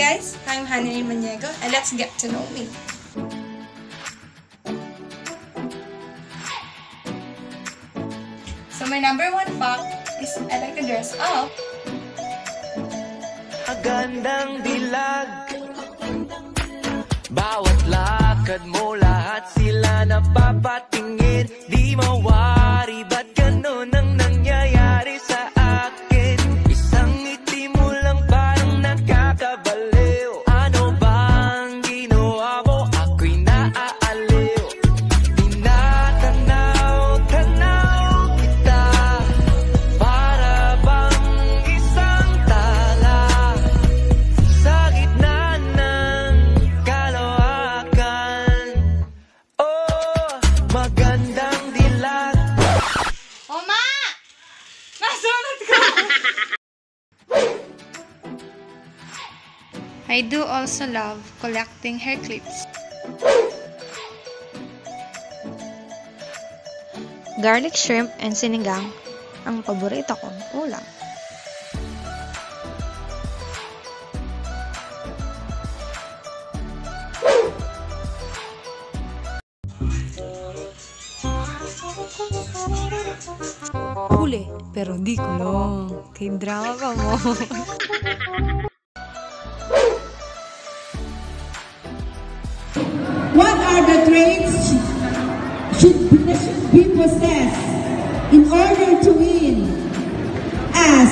guys, I'm Honey Maniego and let's get to know me. So my number one fact is I like to dress up. Magandang dilag Bawat lakad mo lahat sila napapatingin Di mawari I do also love collecting hair clips. Garlic shrimp and sinigang ang paborito kong ulam. Huli, pero di kulong. Kay drama ka mo. What are the traits should, should be possessed in order to win as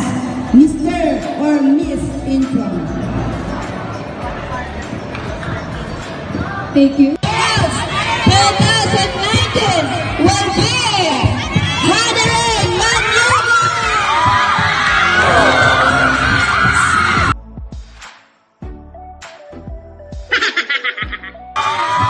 Mr. or Miss Income? Thank you. Ha ha!